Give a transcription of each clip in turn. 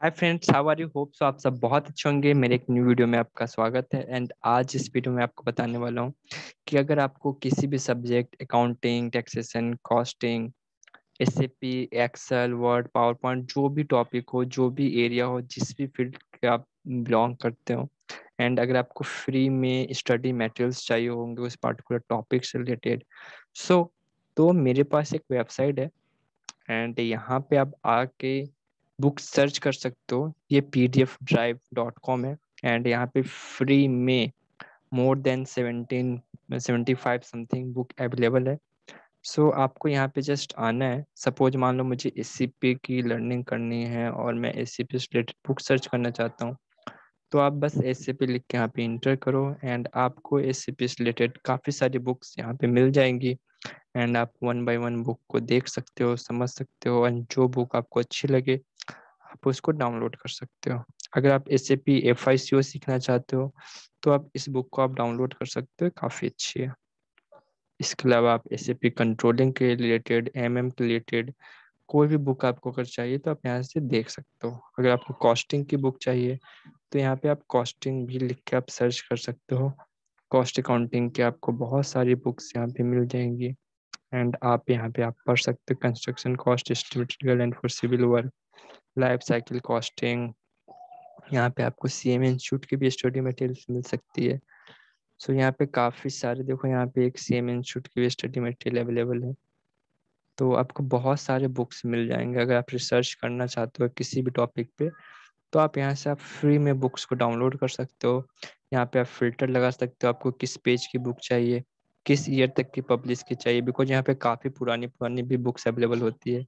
Hi friends how are you hope so आप सब बहुत अच्छे होंगे। मेरे एक न्यू वीडियो में आपका स्वागत है एंड आज इस वीडियो में आपको बताने वाला हूँ कि अगर आपको किसी भी subject accounting taxation costing S Excel Word PowerPoint जो भी टॉपिक हो, जो भी एरिया हो, जिस भी फ़ील्ड के आप बिलोंग करते हो एंड अगर आपको फ्री में स्टडी मटेरियल्स चाहिए होंगे उस पार्टिकुलर टॉपिक से रिलेटेड सो तो मेरे पास एक वेबसाइट है एंड यहाँ पे आप आके बुक सर्च कर सकते हो। ये P D F drive dot com है एंड यहाँ पे फ्री में more than seventeen seventy five something book available है। सो so, आपको यहाँ पे जस्ट आना है। सपोज़ मान लो मुझे एस की लर्निंग करनी है और मैं एस से रिलेटेड बुक सर्च करना चाहता हूँ। तो आप बस एस लिख के यहाँ पे इंटर करो एंड आपको एस से रिलेटेड काफ़ी सारी बुक्स यहाँ पे मिल जाएँगी एंड आप वन बाय वन बुक को देख सकते हो समझ सकते हो एंड जो बुक आपको अच्छी लगे आप उसको डाउनलोड कर सकते हो। अगर आप S A P F I C O सीखना चाहते हो तो आप इस बुक को आप डाउनलोड कर सकते हो, काफ़ी अच्छी है। इसके अलावा आप एस ए पी कंट्रोलिंग के रिलेटेड एम एम के रिलेटेड कोई भी बुक आपको अगर चाहिए तो आप यहाँ से देख सकते हो। अगर आपको कॉस्टिंग की बुक चाहिए तो यहाँ पे आप कॉस्टिंग भी लिख के आप सर्च कर सकते हो। कॉस्ट अकाउंटिंग के आपको बहुत सारी बुक्स यहाँ पे मिल जाएँगी। एंड आप यहाँ पे आप पढ़ सकते हो construction cost estimated and for civil work life cycle costing यहाँ पे आपको सी एम इंस्टीट्यूट की भी स्टडी मटेरियल मिल सकती है। सो so, यहाँ पे काफ़ी सारे देखो यहाँ पे एक सी एम इंस्टीट्यूट की भी स्टडी मटेरियल अवेलेबल है। तो आपको बहुत सारे बुक्स मिल जाएँगे। अगर आप रिसर्च करना चाहते हो किसी भी टॉपिक पे तो आप यहाँ से आप फ्री में बुक्स को डाउनलोड कर सकते हो। यहाँ पे आप फ़िल्टर लगा सकते हो आपको किस पेज की बुक चाहिए किस ईयर तक की पब्लिश की चाहिए। बिकॉज़ यहाँ पे काफ़ी पुरानी पुरानी भी बुक्स अवेलेबल होती है।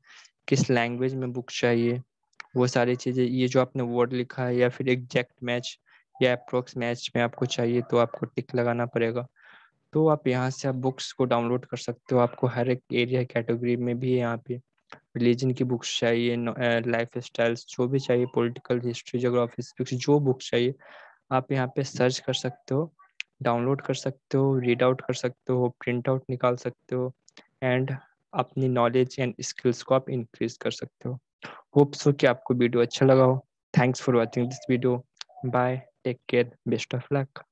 किस लैंग्वेज में बुक चाहिए। वो सारी चीज़ें, ये जो आपने वर्ड लिखा है या फिर एग्जैक्ट मैच या अप्रोक्स मैच में आपको चाहिए तो आपको टिक लगाना पड़ेगा। तो आप यहाँ से आप बुक्स को डाउनलोड कर सकते हो। आपको हर एक एरिया कैटेगरी में भी यहाँ पे रिलीजन की बुक्स चाहिए लाइफ स्टाइल्स जो भी चाहिए पॉलिटिकल हिस्ट्री जोग्राफी जो बुक्स चाहिए, आप यहाँ पे सर्च कर सकते हो डाउनलोड कर सकते हो रीड आउट कर सकते हो प्रिंट आउट निकाल सकते हो एंड अपनी नॉलेज एंड स्किल्स को आप इंक्रीज कर सकते हो। होप सो कि आपको वीडियो अच्छा लगा हो। Thanks for watching this video bye take care best of luck